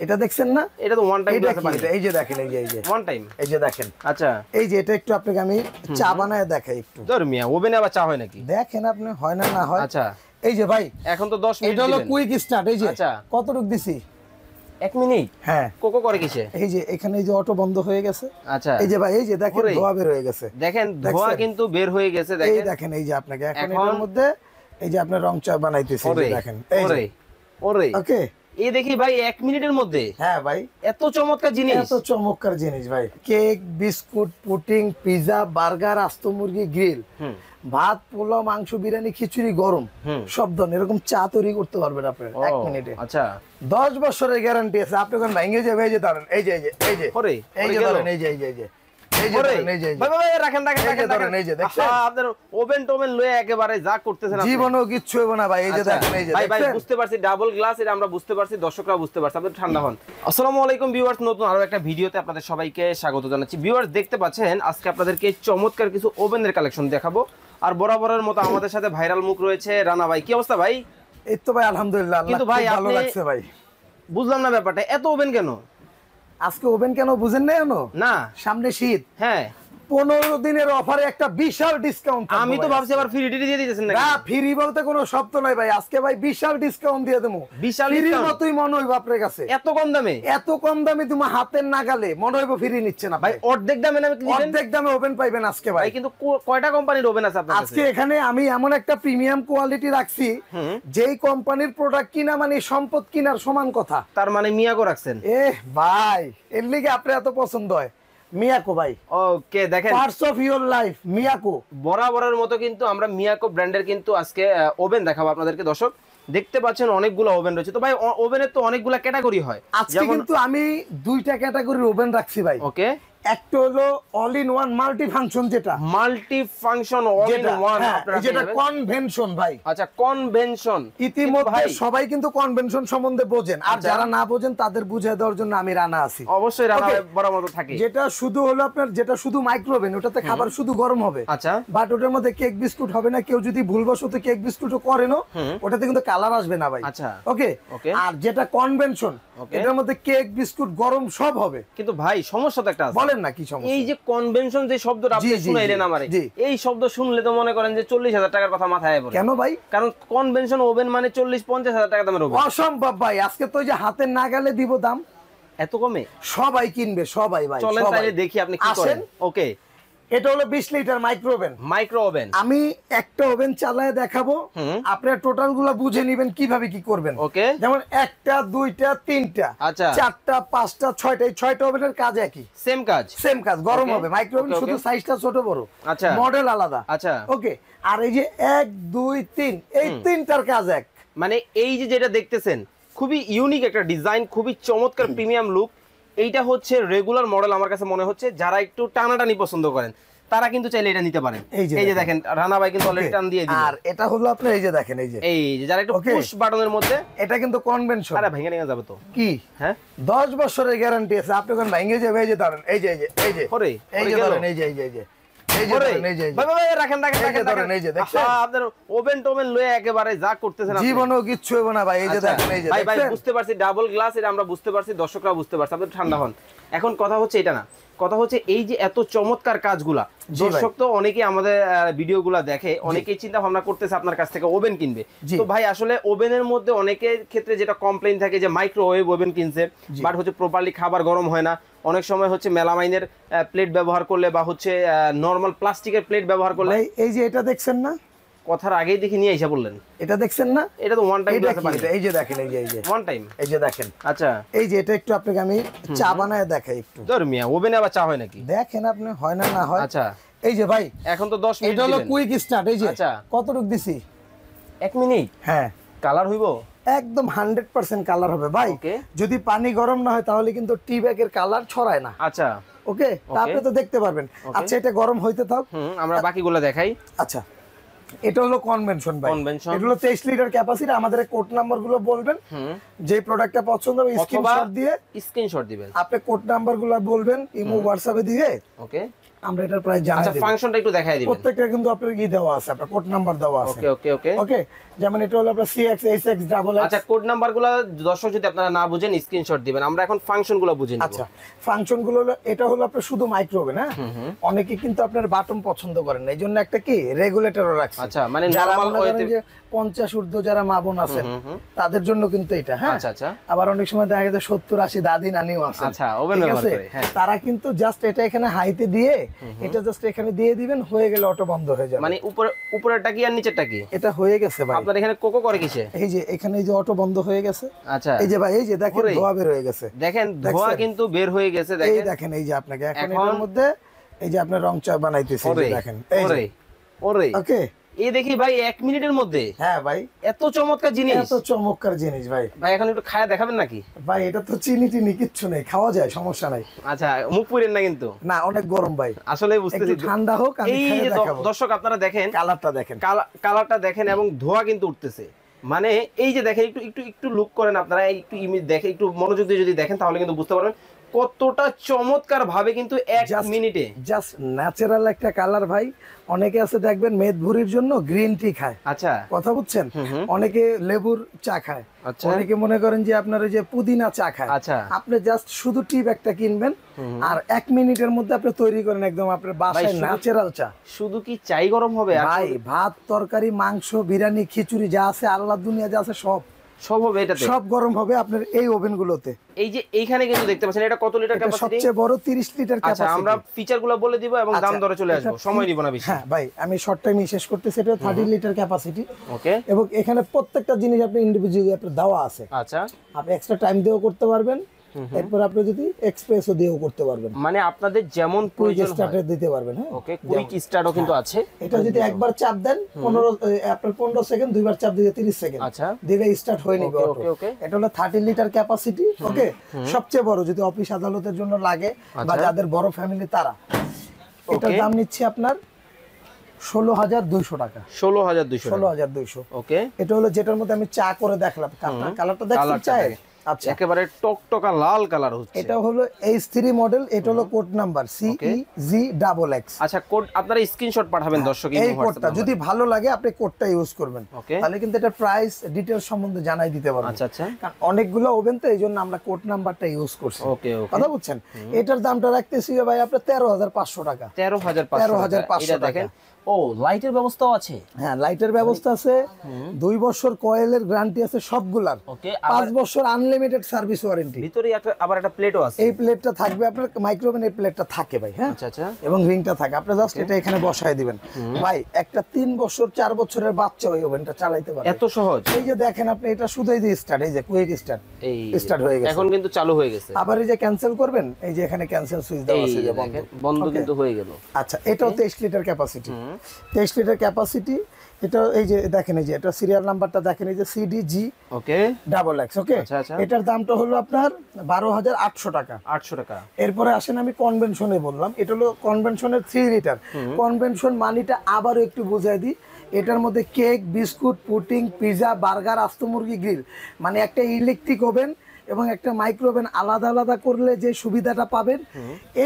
এটা দেখছেন না এটা তো ওয়ান টাইম? এই যে দেখেন এই যে এই যে ওয়ান টাইম এই যে দেখেন আচ্ছা এই যে এটা একটু আপনাকে আমি চা বানায় দেখাই একটু ধর মিয়া ওভেনে আবার চা হয় নাকি দেখেন আপনি হয় না না হয় আচ্ছা এই যে ভাই এখন তো 10 মিনিট এটা হলো কুইক স্টার্ট এই যে আচ্ছা। কতটুক দিছি এক মিনিট হ্যাঁ কোকো করে কিসে এই যে এখানে এই যে অটো বন্ধ হয়ে গেছে আচ্ছা এই যে ভাই এই যে দেখেন ধোয়া বের হয়ে গেছে দেখেন ধোয়া কিন্তু বের হয়ে গেছে দেখেন এই দেখেন এই যে আপনাকে এখন এটার মধ্যে এই যে আপনি রং চা বানাইতেছি দেখেন এই ওরে ওরে ওকে এই দেখি ভাই এক মিনিটের মধ্যে। হ্যাঁ ভাই। এত চমৎকার জিনিস। এত চমৎকার জিনিস ভাই। Cake biscuit pudding pizza burger আস্ত মুরগি গ্রিল। ভাত পোলাও মাংস বিরিয়ানি খিচুড়ি গরম। সব ধরনের। এরকম চা তৈরি করতে পারবেন আপনি এক মিনিটে। আচ্ছা। দশ বছরের গ্যারান্টি আছে। আপনি কোন ভেঙে যাবে? এই যে ধরেন এই যে এই যে এই যে। এই যে ধরেন এই যে এই যে এই যে। রাখেন রাখেন এই যে আপনার ওভেন টোভেন লয়ে একেবারে যা করতেছেন আপনি। কিচ্ছু হইব না ভাই এই যে আচ্ছা, দেখেন এই যে ভাই ভাই বুঝতে পারছি ডাবল গ্লাস এটা আমরা বুঝতে পারছি দর্শকরা বুঝতে পারছে আপনি ঠান্ডা হন। আসসালামু আলাইকুম ভিউয়ার্স নতুন আরও একটা ভিডিওতে আপনাদের সবাইকে স্বাগত জানাচ্ছি। ভিউয়ার্স দেখতে পাচ্ছেন আজকে আপনাদেরকে চমৎকার কিছু ওভেনের কালেকশন দেখাবো। আর বরাবরের মতো আমাদের সাথে ভাইরাল মুখ রয়েছে রানা ভাই। কি অবস্থা ভাই? এই তো ভাই আলহামদুলিল্লাহ কিন্তু ভাই, ভালো লাগছে ভাই। বুঝলাম না ব্যাপারটা এত ওভেন কেন? আজকে ওভেন কেন বুঝেন না কেন না। সামনে শীত। হ্যাঁ। পনেরো দিনের অফারে একটা বিশাল ডিসকাউন্ট আমি তো ভাবছি আবার ফ্রি দিয়ে দিতেছেন না ফ্রি বলতে কোনো শব্দ নাই ভাই। আজকে ভাই বিশাল ডিসকাউন্ট দিয়ে দেবো। বিশাল ফ্রির? মতোই মনে হইব আপনার কাছে। এত কম দামে? এত কম দামে তুমি হাতের নাগালে মনে হইব ফ্রি নিচ্ছে না ভাই অর্ধেক দামে দিবেন? অর্ধেক দামে ওপেন পাইবেন আজকে ভাই। কিন্তু কয়টা কোম্পানির ওপেন আছে আপনার আজকে এখানে আমি এমন একটা প্রিমিয়াম কোয়ালিটি রাখছি যেই কোম্পানির প্রোডাক্ট কিনা মানে সম্পদ কিনার সমান কথা। তার মানে মিয়াগো রাখছেন? এ ভাই এর লিগে আপনি এত পছন্দ হয়। মিয়াকো ভাই। ওকে দেখেন। Parts of your life Miyako. বরাবরের মতো কিন্তু আমরা মিয়াকো ব্র্যান্ডের কিন্তু আজকে ওভেন দেখাবো আপনাদেরকে দর্শক। দেখতে পাচ্ছেন অনেকগুলো ওভেন রয়েছে। তো ভাই ওভেনের তো অনেকগুলো ক্যাটাগরি হয়। আজকে কিন্তু আমি দুইটা ক্যাটাগরির ওভেন রাখছি ভাই। ওকে একটা হলো all in one multi function যেটা। Multi function all in one হ্যাঁ, যেটা কনভেনশন ভাই। আচ্ছা কনভেনশন ইতিমধ্যে সবাই কিন্তু কনভেনশন সম্বন্ধে বোঝেন। আর আচ্ছা। যারা না বোঝেন তাদের বুঝিয়ে দেওয়ার জন্য আমি রানা আছি। অবশ্যই. বড় মতো থাকে। যেটা শুধু হলো আপনার যেটা শুধু মাইক্রোওভেন ওটাতে খাবার শুধু গরম হবে। আচ্ছা। বাট ওটার মধ্যে কেক বিস্কুট হবে না। কেউ যদি ভুলবশত কেক বিস্কুটও করেন ওটাতে কিন্তু কালার আসবে না ভাই। আচ্ছা। ওকে আর যেটা কনভেনশন. এটার মধ্যে কেক বিস্কুট গরম সব হবে। কিন্তু ভাই সমস্যা তো একটা আছে। বলেন না কি সমস্যা। এই যে কনভেনশন যে শব্দটা আপনি শুনাইলেন আমারে এই শব্দ শুনলে তো মনে করেন যে চল্লিশ হাজার টাকার কথা মাথায় পড়ে কেন ভাই? কারণ কনভেনশন ওভেন মানে চল্লিশ পঞ্চাশ হাজার টাকা দামের ওভেন অসম্ভব ভাই আজকে তো যে হাতে না গেলে দিব দাম। এত কমে? সবাই কিনবে সবাই ভাই চলেন তাহলে দেখি আপনি কি করেন। ওকে এটা হলো বিশ litre micro oven micro oven আমি একটা ওভেন চালায় দেখাবো। আপনার টোটালগুলা বুঝে নিবেন কীভাবে কি করবেন। ওকে। যেমন একটা দুইটা তিনটা। আচ্ছা। চারটা পাঁচটা ছয়টা এই ছয়টা ওভেনের কাজ একই। সেম কাজ। সেম কাজ গরম হবে। মাইক্রো ওভেন শুধু সাইজটা ছোট বড়। আচ্ছা। মডেল আলাদা। আচ্ছা। ওকে আর এই যে এক দুই তিন এই তিনটার কাজ এক। মানে এই যে যেটা দেখতেছেন খুবই ইউনিক একটা ডিজাইন খুবই চমৎকার প্রিমিয়াম লুক এইটা হচ্ছে রেগুলার মডেল আমার কাছে মনে হচ্ছে। যারা একটু টানাটানি পছন্দ করেন তারা কিন্তু চাইলে এটা নিতে পারেন। এই যে দেখেন। রানা ভাই কিন্তু অলরেডি টান দিয়ে দিল। আর এটা হলো আপনি এই যে দেখেন এই যে। এই যে যারা একটু. পুশ বাটনের মধ্যে এটা কিন্তু কনভেনশন আরে ভেঙে নিয়ে যাবে তো। কি? হ্যাঁ? দশ বছরের গ্যারান্টি আছে। আপনি কোন ভেঙে যাবে এই যে ধরেন এই যে এই যে এই যে। এই যে। ধরেন এই যে এই যে এই যে। যে রাখেন রাখেন এই আপনার ওভেন টোভেন লয়ে একেবারে করতেছেন। কিচ্ছু না ভাই এই আচ্ছা, দেখেন এই যে ভাই ভাই বুঝতে পারছি ডাবল গ্লাস এটা আমরা বুঝতে পারছি দর্শকরা বুঝতে পারছে আপনি ঠান্ডা হন। এখন কথা হচ্ছে এটা না কথা হচ্ছে এই যে এত চমৎকার কাজগুলা দর্শক তো অনেকেই আমাদের ভিডিওগুলা দেখে অনেকেই চিন্তা ভাবনা করতেছে আপনার কাছ থেকে ওভেন কিনবে। তো ভাই আসলে ওভেনের মধ্যে অনেকের ক্ষেত্রে যেটা কমপ্লেন থাকে যে মাইক্রোওয়েভ ওভেন কিনছে বাট হচ্ছে প্রপারলি খাবার গরম হয় না। অনেক সময় হচ্ছে মেলামাইনের প্লেট ব্যবহার করলে বা হচ্ছে নর্মাল প্লাস্টিকের প্লেট ব্যবহার করলে এই যে এটা দেখছেন না? কথার আগেই দেখে নিয়ে এসে বললেন। এটা দেখছেন না? এটা তো ওয়ান টাইম এই যে দেখেন এই যে এই যে। ওয়ান টাইম এই যে দেখেন। আচ্ছা। এই যে এটা একটু আপনাকে আমি চা বানায় দেখাই একটু। ধর মিয়া ওভেনে আবার চা হয় নাকি? দেখেন আপনি হয় না না হয়। আচ্ছা। এই যে ভাই এখন তো 10 মিনিট এটা হলো কুইক স্টার্ট এই যে। আচ্ছা। কতটুক দিছি? এক মিনিট? হ্যাঁ। কালার হইব? একদম হান্ড্রেড পার্সেন্ট কালার হবে ভাই। যদি পানি গরম না হয় তাহলে কিন্তু টি ব্যাগের কালার ছড়ায় না। আচ্ছা। ওকে আপনি তো দেখতে পারবেন। আচ্ছা এটা গরম হইতে থাক। আমরা বাকিগুলো দেখাই। আচ্ছা এটা হলো কনভেনশন ভাই। এটা হলো 23 লিটার ক্যাপাসিটি আমাদের কোড নাম্বারগুলো বলবেন। যে প্রোডাক্টটা পছন্দ হবে স্ক্রিনশট দিয়ে স্ক্রিনশট দিবেন। আপনি কোড নাম্বারগুলো বলবেন ইমো হোয়াটসঅ্যাপে দিয়ে। ওকে আমরা এটার প্রাইস জানাই আচ্ছা ফাংশনটা একটু দেখাই দিবেন। প্রত্যেকটা কিন্তু আপনার কি দেওয়া আছে আপনার কোড নাম্বার দেওয়া আছে। ওকে ওকে ওকে ওকে যেমন এটা হলো আপনার সিএক্স এইচএক্স ডাবল আচ্ছা কোড নাম্বারগুলো দর্শক যদি আপনারা না বুঝেন স্ক্রিনশট দিবেন। আমরা এখন ফাংশনগুলো বুঝে নিব। আচ্ছা ফাংশনগুলো হলো এটা হলো আপনার শুধু মাইক্রোওভেন হ্যাঁ অনেকে কিন্তু আপনার বাটন পছন্দ করেন না। একটা কি? রেগুলেটরও রাখছে। আচ্ছা, মানে ওয়েতে- যে পঞ্চাশ ঊর্ধ্ব যারা মা বোন আছেন তাদের জন্য কিন্তু এটা হ্যাঁ? আচ্ছা আচ্ছা। আবার অনেক সময় দেখা যায় সত্তর আশি দাদি নানিও আছে আচ্ছা, oven ব্যবহার করে, হ্যাঁ। তারা কিন্তু জাস্ট এটা এখানে হাইতে দিয়ে এটা জাস্ট এখানে দিয়ে দিবেন হয়ে গেলে অটো বন্ধ হয়ে যাবে। মানে উপরে উপরেরটা কি আর নিচেরটা কি? এটা হয়ে গেছে ভাই। আপনার এখানে কোকো করে কিসে? এই যে এখানে এই যে অটো বন্ধ হয়ে গেছে। আচ্ছা। এই যে ভাই এই যে দেখেন ধোয়া বের হয়ে গেছে। দেখেন ধোয়া কিন্তু বের হয়ে গেছে দেখেন এই দেখেন। এই যে আপনাকে এখন এর মধ্যে এই যে আপনার রং চা বানাইতেছি এই যে ওরে দেখেন এই ওরে ওরে। ওকে এই দেখি ভাই এক মিনিটের মধ্যে। হ্যাঁ ভাই। এত চমৎকার জিনিস। এত চমৎকার জিনিস ভাই। ভাই এখন একটু খায়া দেখাবেন নাকি? ভাই এটা তো চিনি টিনি কিচ্ছু নেই খাওয়া যায় সমস্যা নাই। আচ্ছা মুখ পুরেন না কিন্তু। না অনেক গরম ভাই। আসলে বুঝতেছি ঠান্ডা হোক আমি এই দর্শক আপনারা দেখেন কালারটা দেখেন। কালারটা দেখেন এবং ধোয়া কিন্তু উঠতেছে। মানে এই যে দেখেন একটু একটু একটু লুক করেন আপনারা একটু ইমেজ দেখে একটু মনোযোগ দিয়ে যদি দেখেন তাহলে কিন্তু বুঝতে পারবেন কতটা চমৎকার ভাবে কিন্তু এক মিনিটে। জাস্ট ন্যাচারাল একটা কালার ভাই। অনেকে আছে দেখবেন মেদভুরির জন্য গ্রিন টি খায়। আচ্ছা। কথা বুঝছেন? অনেকে লেবুর চা খায়। আচ্ছা। অনেকে মনে করেন যে আপনার ওই যে পুদিনা চা খায়। আচ্ছা। আপনি জাস্ট শুধু টিপ একটা কিনবেন আর এক মিনিটের মধ্যে আপনি তৈরি করেন একদম আপনার বাসায় ন্যাচারাল চা। শুধু কি চাই গরম হবে? ভাই ভাত তরকারি মাংস বিরিয়ানি খিচুড়ি যা আছে আল্লাহ দুনিয়া যা আছে সব। সব হবে এটাতে? সব গরম হবে আপনার এই ওভেন গুলোতে এই যে এইখানে কিন্তু দেখতে পাচ্ছেন এটা কত লিটার ক্যাপাসিটি সবচেয়ে বড় 30 লিটার আচ্ছা ক্যাপাসিটি আমরা ফিচারগুলো বলে দিব এবং দাম আচ্ছা, দরে চলে আসব। সময় নিব না বেশি। হ্যাঁ ভাই আমি শর্ট টাইমে শেষ করতেছি এটা 30 লিটার ক্যাপাসিটি ওকে এবং এখানে প্রত্যেকটা জিনিস আপনি ইন্ডিভিজুয়ালি আপনার দেওয়া আছে। আচ্ছা। আপনি এক্সট্রা টাইম দিয়েও করতে পারবেন। এরপর আপনি যদি এক্সপ্রেসও দিয়েও করতে পারবেন। মানে আপনাদের যেমন প্রয়োজন হয়। স্টার্টে দিতে পারবেন হ্যাঁ? ওকে কুইক স্টার্টও কিন্তু আছে। এটা যদি একবার চাপ দেন পনেরো আপনার পনেরো সেকেন্ড দুইবার চাপ দিলে তিরিশ সেকেন্ড আচ্ছা। দিলে স্টার্ট হয়ে নেবে ওকে, অটো ওকে। এটা হলো থার্টি লিটার ক্যাপাসিটি ওকে সবচেয়ে বড় যদি অফিস আদালতের জন্য লাগে বা আচ্ছা। যাদের বড় ফ্যামিলি তারা। এটার দাম নিচ্ছে আপনার ষোলো হাজার দুইশো টাকা। ষোলো হাজার দুইশো ষোলো হাজার দুইশো। ওকে এটা হলো যেটার মধ্যে আমি চা করে দেখলাম। কালারটা দেখছেন কালারটা চায়ের? দেখে। আচ্ছা। একেবারে টকটকা লাল কালার হচ্ছে। এটা হলো এইচ মডেল এটা হলো code number CE double X আচ্ছা কোড আপনারা স্ক্রিনশট পাঠাবেন দর্শক এই কোডটা যদি ভালো লাগে আপনি কোডটা ইউজ করবেন। তাহলে কিন্তু এটা প্রাইস ডিটেলস সম্বন্ধে জানাই দিতে পারবেন আচ্ছা আচ্ছা। অনেকগুলো ওভেন তো এই জন্য আমরা কোড নাম্বারটা ইউজ করছি। ওকে ওকে। কথা বুঝছেন? এটার দামটা রাখতেছি ভাই আপনার তেরো হাজার পাঁচশো টাকা। তেরো হাজার 13,500 এটা দেখেন ও লাইটের ব্যবস্থাও আছে? হ্যাঁ লাইটের ব্যবস্থা আছে। দুই বছর কয়েলের গ্যারান্টি আছে সবগুলার। পাঁচ বছর আনলিমিটেড সার্ভিস ওয়ারেন্টি ভিতরে আবার একটা প্লেটও আছে। এই প্লেটটা থাকবে আপনার মাইক্রোওভেন এই প্লেটটা থাকে ভাই হ্যাঁ? আচ্ছা আচ্ছা। এবং রিংটা থাকে। আপনি জাস্ট এটা এখানে বসায় দিবেন। ভাই একটা তিন বছর চার বছরের বাচ্চা ওই ওভেনটা চালাইতে পারে। এত সহজ। এই যে দেখেন আপনি এটা শুধু এই যে স্টার্ট এই যে কুইক স্টার্ট এই স্টার্ট হয়ে গেছে। এখন কিন্তু চালু হয়ে গেছে। আবার এই যে ক্যান্সেল করবেন এই যে এখানে ক্যান্সেল সুইচ দেওয়া আছে যে বন্ধ। বন্ধ কিন্তু হয়ে গেল। আচ্ছা এটাও তেইশ লিটার ক্যাপাসিটি তেইশ লিটার ক্যাপাসিটি এটা এই যে দেখেন এই যে এটা সিরিয়াল নাম্বারটা দেখেন এই যে CDG okay. Double X okay. এটার দামটা হলো আপনার বারো হাজার আটশো টাকা। আটশো টাকা। এরপরে আসেন আমি কনভেনশনে বললাম এটা হলো কনভেনশনের থ্রি লিটার কনভেনশন মানিটা আবারও একটু বুঝাই দিই এটার মধ্যে cake biscuit pudding pizza burger আস্ত মুরগি গ্রিল মানে একটা ইলেকট্রিক ওভেন এবং একটা মাইক্রো ওভেন আলাদা আলাদা করলে যে সুবিধাটা পাবেন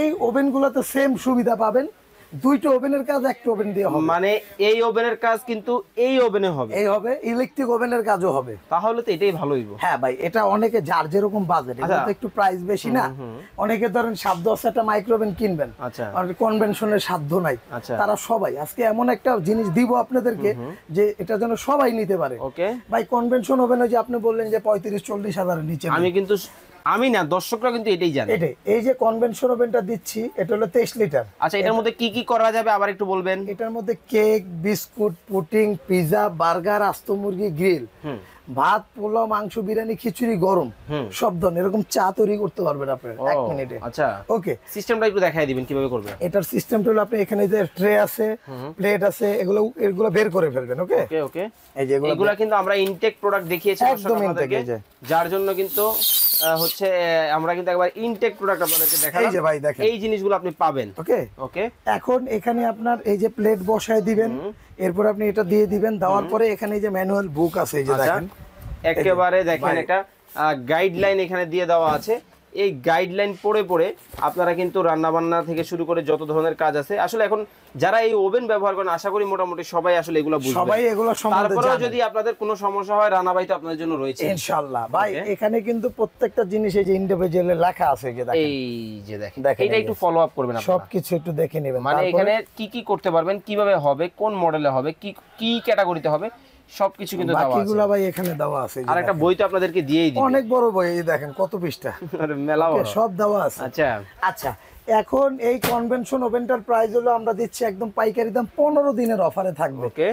এই ওভেনগুলোতে সেম সুবিধা পাবেন। দুইটা ওভেনের কাজ একটা ওভেন দিয়ে হবে। মানে এই ওভেনের কাজ কিন্তু এই ওভেনে হবে। এই হবে ইলেকট্রিক ওভেনের কাজও হবে। তাহলে তো এটাই ভালো হইব। হ্যাঁ ভাই এটা অনেকে যার যেরকম বাজেট এটা আচ্ছা। তো একটু প্রাইস বেশি না। অনেকে ধরেন সাত দশ একটা মাইক্রোওভেন কিনবেন। আচ্ছা। কনভেনশনের সাধ্য নাই। আচ্ছা। তারা সবাই আজকে এমন একটা জিনিস দিব আপনাদেরকে যে এটা যেন সবাই নিতে পারে। ওকে। ভাই কনভেনশন ওভেন ওই যে আপনি বললেন যে পঁয়ত্রিশ চল্লিশ হাজারের নিচে আমি কিন্তু আমি না দর্শকরা কিন্তু এটাই জানে। এটাই। এই যে কনভেনশন ওভেনটা দিচ্ছি এটা হলো তেইশ লিটার। আচ্ছা এটার মধ্যে কি কি করা যাবে? আবার একটু বলবেন। এটার মধ্যে cake biscuit pudding pizza burger আস্ত মুরগি গ্রিল। ভাত পোলাও মাংস বিরিয়ানি খিচুড়ি গরম। সব ধরনের। এরকম চা তৈরি করতে পারবেন ও, এক মিনিটে। আচ্ছা। ওকে। সিস্টেমটা একটু দেখাই দিবেন কীভাবে করবে এটার সিস্টেমটা হলো আপনি এখানে যে ট্রে আছে প্লেট আছে এগুলো এগুলো বের করে ফেলবেন ওকে? ওকে ওকে। এই যে এগুলো এগুলা কিন্তু আমরা ইনটেক প্রোডাক্ট দেখিয়েছি একদম আপনাদেরকে, যার জন্য কিন্তু হচ্ছে আমরা কিন্তু একবার ইনটেক প্রোডাক্ট আপনাদেরকে দেখাই এই যে ভাই দেখেন। এই জিনিসগুলো আপনি পাবেন। ওকে? ওকে? এখন এখানে আপনার এই যে প্লেট বসায় দিবেন এরপর আপনি এটা দিয়ে দিবেন দেওয়ার পরে এখানে এই যে ম্যানুয়াল বুক আছে এই যে আচ্ছা। দেখেন। একেবারে দেখেন এটা গাইডলাইন এখানে দিয়ে দেওয়া আছে। এই গাইডলাইন পড়ে পড়ে আপনারা কিন্তু রান্নাবান্না থেকে শুরু করে যত ধরনের কাজ আছে আসলে এখন যারা এই ওভেন ব্যবহার করেন আশা করি মোটামুটি সবাই আসলে এগুলো বুঝবে। সবাই এগুলো জানে। যদি আপনাদের কোনো সমস্যা হয় রান্নাবাই তো আপনাদের জন্য রয়েছে। ইনশাআল্লাহ। ভাই এখানে কিন্তু প্রত্যেকটা জিনিস এই যে ইন্ডিভিজুয়ালি লেখা আছে যে দেখেন। এই যে দেখেন। এটা একটু। ফলো আপ করবেন আপনারা। সবকিছু একটু দেখে নেবেন। মানে এখানে কি কি করতে পারবেন কীভাবে হবে কোন মডেলে হবে কি কি ক্যাটাগরিতে হবে সবকিছু কিন্তু বাকিগুলা ভাই এখানে দেওয়া আছে আর একটা বই তো আপনাদেরকে দিয়েই দিবে। অনেক বড় বই এই দেখেন কত পৃষ্ঠা। মেলা। সব দেওয়া আছে। আচ্ছা। আচ্ছা এখন এই কনভেনশন ওভেনটার প্রাইস হলো আমরা দিচ্ছি একদম পাইকারি দাম পনেরো দিনের অফারে থাকবে। ওকে।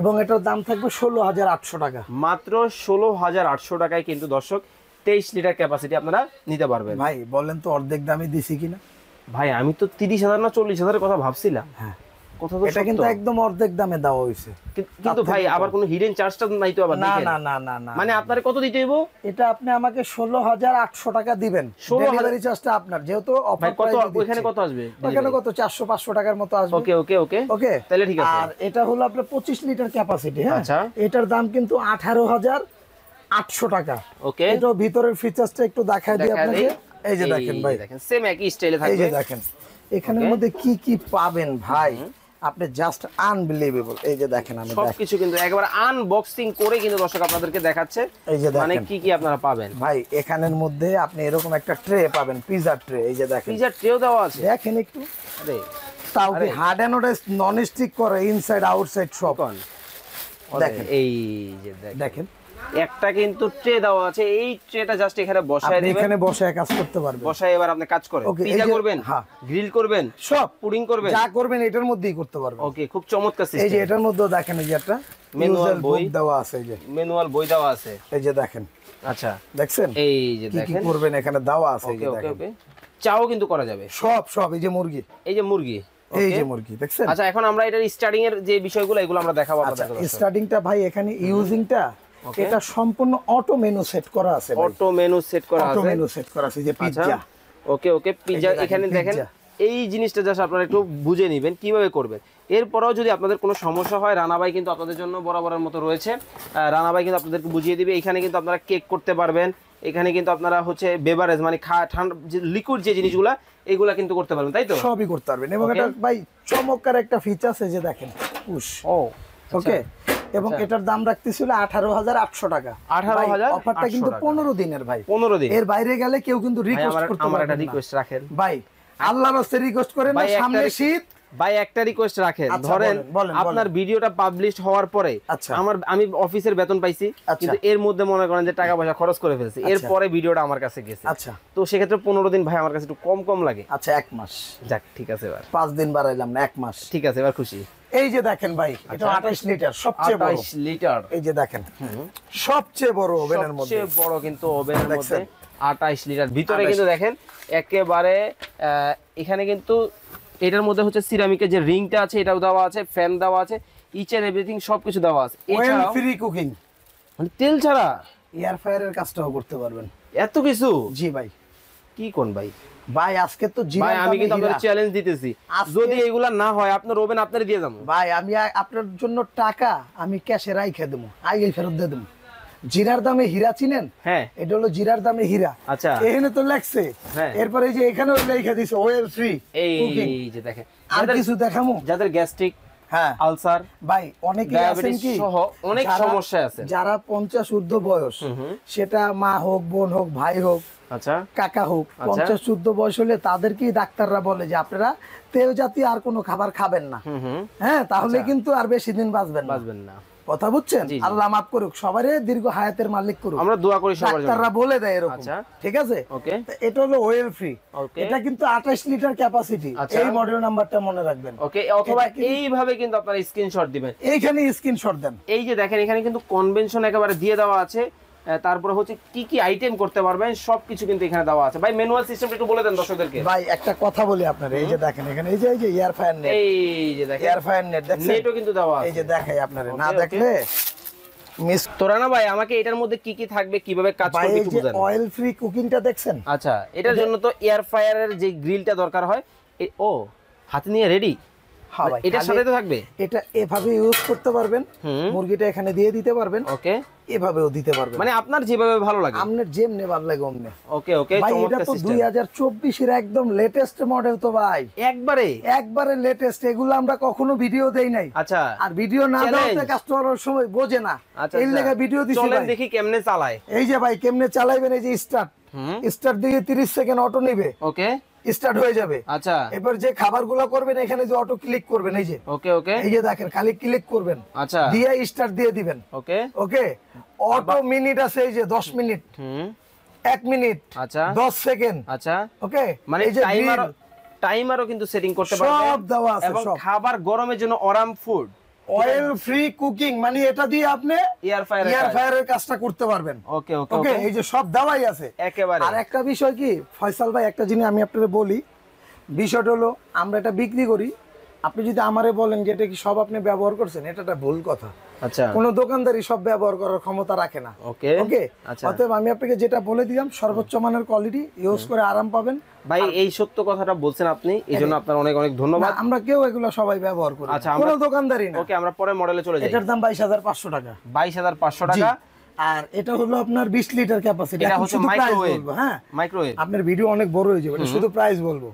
এবং এটার দাম থাকবে ষোলো হাজার আটশো টাকা। মাত্র ষোলো হাজার আটশো টাকায় কিন্তু দর্শক তেইশ লিটার ক্যাপাসিটি আপনারা নিতে পারবেন। ভাই বলেন তো অর্ধেক দামে দিছি কিনা? ভাই আমি তো তিরিশ হাজার না চল্লিশ হাজারের কথা ভাবছিলাম। হ্যাঁ। এটা কিন্তু একদম অর্ধেক দামে দেওয়া হয়েছে। কিন্তু ভাই আবার কোনো হিডেন চার্জটা নাই তো আবার না না না না না মানে আপনার কত দিতে হইব? এটা আপনি আমাকে ষোলো হাজার আটশো টাকা দিবেন। 16,000 ডেলিভারি চার্জটা আপনার যেহেতু কত ওইখানে কত আসবে ওখানে কত? চারশো পাঁচশো টাকার মতো আসবে। ওকে ওকে ওকে। ওকে? তাহলে ঠিক আছে। আর এটা হলো আপনার পঁচিশ লিটার ক্যাপাসিটি হ্যাঁ? আচ্ছা। এটার দাম কিন্তু আঠারো হাজার আটশো টাকা। ওকে। এটাও ভিতরের ফিচার্সটা একটু দেখায় দিই আপনাকে। এই যে দেখেন ভাই। দেখেন সেম একই স্টাইলে এই যে দেখেন। এখানের মধ্যে কি কি পাবেন ভাই? আপনি জাস্ট আনবিলিভেবল এই যে দেখেন আমি সবকিছু কিন্তু একবার আনবক্সিং করে কিন্তু দর্শক আপনাদেরকে দেখাচ্ছে। এই যে মানে কি কি আপনারা পাবেন? ভাই এখানের মধ্যে আপনি এরকম একটা ট্রে পাবেন পিজার ট্রে এই যে দেখেন। পিজার ট্রেও দেওয়া আছে। দেখেন একটু। আরে তাও কি। হার্ড অ্যান্ড নন স্টিক করে ইনসাইড আউটসাইড সব। দেখেন। দেখেন। এই যে দেখেন। একটা কিন্তু ট্রে দেওয়া আছে। এই ট্রেটা জাস্ট এখানে বসায় দিবেন। এখানে বসে কাজ করতে পারবেন। বসায় এবার আপনি কাজ করেন। পিজা করবেন হ্যাঁ। গ্রিল করবেন সব পুডিং করবেন। যা করবেন এটার মধ্যেই করতে পারবেন। ওকে খুব চমৎকার সিস্টেম এই যে এটার মধ্যেও দেখেন এই যে একটা book বই। দেওয়া আছে এই যে। ম্যানুয়াল বই দেওয়া আছে। এই যে দেখেন। আচ্ছা। দেখছেন? এই যে কি কি করবেন এখানে দেওয়া আছে এই যে ওকে দেখেন। ওকে চাও কিন্তু করা যাবে। সব সব এই যে মুরগি। এই যে মুরগি। এই যে মুরগি দেখছেন? আচ্ছা এখন আমরা এটার স্টার্টিং এর যে বিষয়গুলো এগুলো আমরা দেখাবো আচ্ছা আপনাদের স্টার্টিংটা ভাই এখানে ইউজিংটা. এটা সম্পূর্ণ অটো মেনু সেট করা আছে অটো মেনু সেট করা আছে। অটো মেনু সেট করা আছে যে আচ্ছা। পিজ্জা ওকে ওকে পিজা এখানে দেখেন এই জিনিসটা জাস্ট আপনারা একটু বুঝে নেবেন কীভাবে করবেন। এরপরেও যদি আপনাদের কোনো সমস্যা হয় রানাবাই কিন্তু আপনাদের জন্য বরাবরের মতো রয়েছে। রানাবাই কিন্তু আপনাদেরকে বুঝিয়ে দিবে এখানে কিন্তু আপনারা কেক করতে পারবেন। এখানে কিন্তু আপনারা হচ্ছে বেভারেজ মানে খা ঠান্ডা যে লিকুইড যে জিনিসগুলা এগুলা কিন্তু করতে পারবেন তাই তো? সবই করতে পারবেন। এবং. এটা ভাই চমৎকার একটা ফিচার্স এই যে দেখেন পুশ ও ওকে এবং আচ্ছা। এটার দাম রাখতেছিল আঠারো হাজার আটশো টাকা। আঠারো হাজার অফারটা কিন্তু পনেরো দিনের ভাই। পনেরো দিন। এর বাইরে গেলে কেউ কিন্তু রিকোয়েস্ট করতে না। রিকোয়েস্ট রাখেন। ভাই আল্লাহ রিকোয়েস্ট করেন সামনে শীত ভাই একটা রিকোয়েস্ট রাখেন। আচ্ছা, ধরেন আপনার ভিডিওটা পাবলিশ হওয়ার পরে আচ্ছা। আমার আমি অফিসের বেতন পাইছি আচ্ছা। কিন্তু এর মধ্যে মনে করেন যে টাকা পয়সা খরচ করে ফেলছি। এরপরে ভিডিওটা আমার কাছে গেছে। আচ্ছা। তো সেক্ষেত্রে পনেরো দিন ভাই আমার কাছে একটু কম কম লাগে। আচ্ছা এক মাস। যাক ঠিক আছে এবার। পাঁচ দিন বাড়াইলাম না এক মাস। ঠিক আছে এবার খুশি। এই যে দেখেন ভাই এটা আচ্ছা। আঠাইশ লিটার সবচেয়ে বড়। আঠাইশ লিটার। এই যে দেখেন সবচেয়ে বড় ওভেনের মধ্যে। সবচেয়ে বড় কিন্তু ওভেনের মধ্যে দেখছেন? আঠাইশ লিটার। ভিতরে কিন্তু দেখেন একেবারে এখানে কিন্তু এটার মধ্যে হচ্ছে সিরামিকের যে রিংটা আছে এটাও দেওয়া আছে ফ্যান দেওয়া আছে ইচ এন্ড এভরিথিং সবকিছু দেওয়া আছে। এছাড়াও ফ্রি কুকিং মানে তেল ছাড়া? এয়ার ফায়ারের কাজটাও করতে পারবেন। এত কিছু? জি ভাই। কি কোন ভাই? ভাই আজকে তো জি ভাই আমি কিন্তু আপনাদের চ্যালেঞ্জ দিতেছি। যদি এগুলা না হয় আপনার ওভেন আপনার দিয়ে যাব। ভাই আমি আপনার জন্য টাকা আমি ক্যাশে রাইখে দেবো। আগে ফেরত দিয়ে দেবো। জিরার দামে হীরা চিনেন? হ্যাঁ। এটা হলো জিরার দামে হীরা। আচ্ছা। এখানে তো লেখছে হ্যাঁ। এরপরে এই যে এখানেও লেখা দিছে ওয়েল ফ্রি এই যে দেখেন। আর কিছু দেখামু? যাদের গ্যাস্ট্রিক হ্যাঁ। আলসার ভাই অনেকে আছেন কি? সহ অনেক যারা- আছে। যারা পঞ্চাশ ঊর্ধ্ব বয়স সেটা মা হোক বোন হোক ভাই হোক আচ্ছা। কাকা হোক আচ্ছা। পঞ্চাশ চোদ্দ বয়স হলে তাদেরকেই ডাক্তাররা বলে যে আপনারা তেল জাতীয় আর কোনো খাবার খাবেন না। হ্যাঁ তাহলে কিন্তু আর বেশি দিন বাঁচবেন বাঁচবেন না। কথা বুঝছেন। আল্লাহ মাফ করুক সবারই দীর্ঘ হায়াতের মালিক করুক। আমরা দোয়া করি সবার জন্য। ডাক্তাররা বলে দেয় এরকম আচ্ছা। ঠিক আছে? ওকে। এটা হলো ওয়েল ফ্রি. এটা কিন্তু আঠাশ লিটার ক্যাপাসিটি আচ্ছা। এই মডেল নাম্বারটা মনে রাখবেন। ওকে অথবা এই ভাবে এইভাবে কিন্তু আপনারা স্ক্রিনশট দিবেন। এইখানে স্ক্রিনশট দেন। এই যে দেখেন এখানে কিন্তু কনভেনশন একেবারে দিয়ে দেওয়া আছে। তারপরে হচ্ছে কি কি আইটেম করতে পারবেন সবকিছু কিন্তু এখানে দেওয়া আছে। ভাই ম্যানুয়াল সিস্টেমটা একটু বলে দেন দর্শকদেরকে। ভাই একটা কথা বলি আপনার এই যে দেখেন এখানে এই যে এই যে এয়ার ফায়ার নেট এই যে দেখেন এয়ার ফায়ার নেট দেখছেন? নেটও কিন্তু দেওয়া আছে এই যে দেখাই আপনারে না. দেখলে মিস তো রানা ভাই আমাকে এটার মধ্যে কি কি থাকবে কীভাবে কাজ করবে একটু বুঝান। অয়েল ফ্রি কুকিংটা দেখছেন? আচ্ছা এটার জন্য তো এয়ার ফ্রায়ারের যে গ্রিলটা দরকার হয় ও হাতে নিয়ে রেডি এটার সাথে তো থাকবে? এটা এভাবে ইউজ করতে পারবেন। মুরগিটা এখানে দিয়ে দিতে পারবেন। ওকে। এভাবেও দিতে পারবেন। মানে আপনার যেভাবে ভালো লাগে। আপনার যেমনি ভালো লাগে অমনি। ওকে ওকে ভাই এটা তো সিস্টেম দুই হাজার চব্বিশের একদম লেটেস্ট মডেল তো ভাই। একবারে? একবারে লেটেস্ট এগুলো আমরা কখনো ভিডিও দেই নাই। আচ্ছা। আর ভিডিও না দেওয়াতে Challenge। কাস্টমার সময় বোঝে না। এই। লেগে ভিডিও দিছি চলেন দেখি কেমনে চালায়। এই যে ভাই কেমনে চালাইবেন এই যে স্টার্ট স্টার্ট দিয়ে 30 সেকেন্ড অটো নিবে। ওকে। স্টার্ট হয়ে যাবে। আচ্ছা। এবার যে খাবারগুলো করবেন এখানে যে অটো ক্লিক করবেন এই যে। ওকে ওকে এই যে দেখেন খালি ক্লিক করবেন। আচ্ছা। দিয়ে স্টার্ট দিয়ে দিবেন। ওকে ওকে অটো মিনিট আছে এই যে 10 মিনিট হুম। 1 মিনিট আচ্ছা। 10 সেকেন্ড আচ্ছা। ওকে মানে এই যে টাইমার টাইমারও কিন্তু সেটিং করতে পারবে। সব দেওয়া আছে এবং খাবার গরমের জন্য অরাম ফুড অয়েল ফ্রি কুকিং মানে এটা দিয়ে আপনি এয়ার ফায়ার এয়ার ফায়ারের কাজটা করতে পারবেন। ওকে ওকে ওকে এই যে সব দেওয়াই আছে। একেবারে। আর একটা বিষয় কি ফয়সাল ভাই একটা জিনিস আমি আপনাদের বলি। বিষয়টা হলো আমরা এটা বিক্রি করি আপনি যদি আমারে বলেন যে এটা কি সব আপনি ব্যবহার করছেন এটা একটা ভুল কথা। আচ্ছা। কোনো দোকানদারই সব ব্যবহার করার ক্ষমতা রাখে না। ওকে। ওকে? আচ্ছা। অতএব আমি আপনাকে যেটা বলে দিলাম সর্বোচ্চ মানের কোয়ালিটি ইউজ করে আরাম পাবেন। ভাই এই সত্য কথাটা বলছেন আপনি এই জন্য আপনার অনেক অনেক ধন্যবাদ। আমরা কেউ এগুলো সবাই ব্যবহার করি আচ্ছা। কোনো দোকানদারই না। ওকে আমরা পরে মডেলে চলে যাই। এটার দাম বাইশ হাজার পাঁচশো টাকা। বাইশ হাজার পাঁচশো। টাকা। আর এটা হলো আপনার বিশ লিটার ক্যাপাসিটি এটা হচ্ছে মাইক্রোওয়েভ হ্যাঁ? মাইক্রোওয়েভ আপনার ভিডিও অনেক বড় হয়ে যাবে শুধু প্রাইস বলব।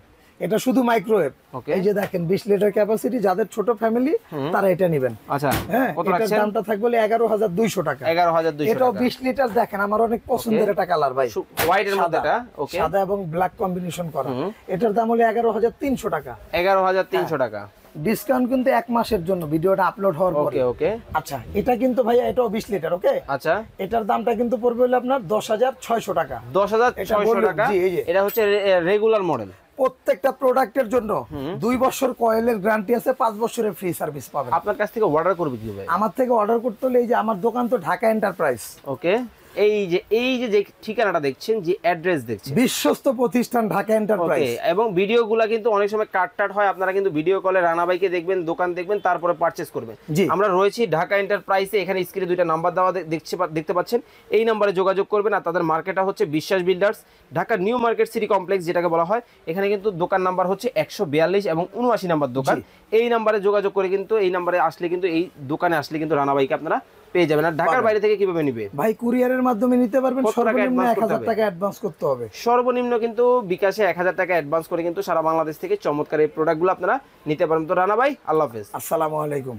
এটা শুধু মাইক্রোওয়েভ এই যে দেখেন বিশ লিটার ক্যাপাসিটি যাদের ছোট ফ্যামিলি তারা এটা নেবেন। আচ্ছা হ্যাঁ এটার দামটা থাকবে এগারো হাজার দুইশো টাকা। এগারো হাজার দুইশো এটাও বিশ লিটার দেখেন আমার অনেক পছন্দের একটা কালার ভাই। হোয়াইট এর মধ্যে সাদা। এটা? ওকে সাদা এবং ব্ল্যাক কম্বিনেশন করা। এটার দাম হলো এগারো হাজার তিনশো টাকা। এগারো হাজার তিনশো টাকা। ডিসকাউন্ট কিন্তু এক মাসের জন্য ভিডিওটা আপলোড হওয়ার পরে। ওকে ওকে আচ্ছা এটা কিন্তু ভাইয়া এটাও বিশ লিটার ওকে আচ্ছা। এটার দামটা কিন্তু পড়বে হলো আপনার দশ হাজার ছয়শো টাকা। দশ হাজার এটা ছয়শো বললাম, টাকা। জি, এই যে। এটা হচ্ছে রেগুলার মডেল প্রত্যেকটা প্রোডাক্টের জন্য দুই বছর কয়েলের গ্যারান্টি আছে পাঁচ বছরের ফ্রি সার্ভিস পাবেন। আপনার কাছ থেকে অর্ডার করবে কি ভাই আমার থেকে অর্ডার করতে হলে এই যে আমার দোকান তো ঢাকা এন্টারপ্রাইজ ওকে এই যে এই যে ঠিকানাটা দেখছেন যে অ্যাড্রেস দেখছেন। বিশ্বস্ত প্রতিষ্ঠান ঢাকা এন্টারপ্রাইজ এবং ভিডিওগুলো কিন্তু অনেক সময় কাট টাট হয় আপনারা কিন্তু ভিডিও কলে রানা ভাইকে দেখবেন দোকান দেখবেন তারপরে পারচেস করবেন। আমরা রয়েছি ঢাকা এন্টারপ্রাইজে এখানে স্ক্রিনে দুইটা নাম্বার দেওয়া দেখছে দেখতে পাচ্ছেন। এই নাম্বারে যোগাযোগ করবেন আর তাদের মার্কেটটা হচ্ছে Biswas builders Dhaka new market city complex যেটাকে বলা হয়। এখানে কিন্তু দোকান নাম্বার হচ্ছে একশো বিয়াল্লিশ এবং উনআশি নাম্বার দোকান। এই নাম্বারে যোগাযোগ করে কিন্তু এই নাম্বারে আসলে কিন্তু এই দোকানে আসলে কিন্তু রানা ভাইকে আপনারা পেয়ে যাবেন। আর ঢাকার বাইরে থেকে কীভাবে নিবে? ভাই কুরিয়ারের মাধ্যমে নিতে পারবেন সর্বনিম্ন advance এক করতে হাজার হবে? টাকা অ্যাডভান্স করতে হবে। সর্বনিম্ন কিন্তু বিকাশে এক হাজার টাকা অ্যাডভান্স করে কিন্তু সারা বাংলাদেশ থেকে চমৎকার এই প্রোডাক্টগুলো আপনারা নিতে পারেন তো রানা ভাই আল্লাহ হাফেজ। আসসালামু আলাইকুম।